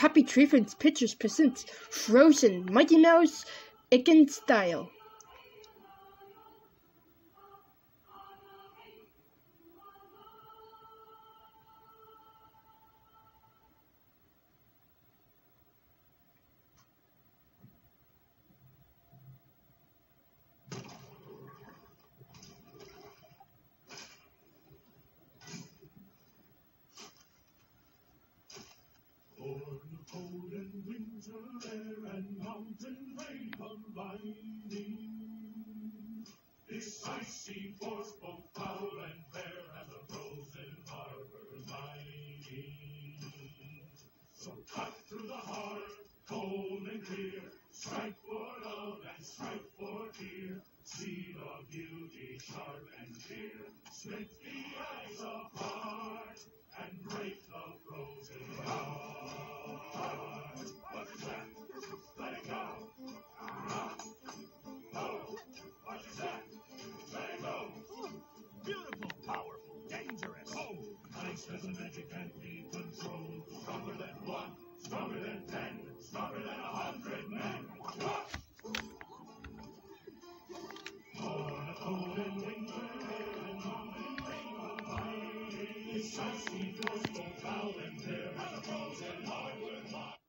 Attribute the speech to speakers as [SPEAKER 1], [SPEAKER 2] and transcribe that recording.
[SPEAKER 1] Happy Tree Friends Pictures presents Frozen Mighty Mouse Again Style.
[SPEAKER 2] Winter air and mountain rain aligning. This icy force both foul and fair has a frozen harbor lining. So cut through the heart, cold and clear, strike for love and strike for fear. See the beauty sharp and clear, split the ice apart has a can't be controlled. Stronger than one, stronger than ten, stronger than a hundred men. Born a cold and winter, and long and rain on fire. His sight seemed forceful, foul and clear, as a frozen hardwood fire.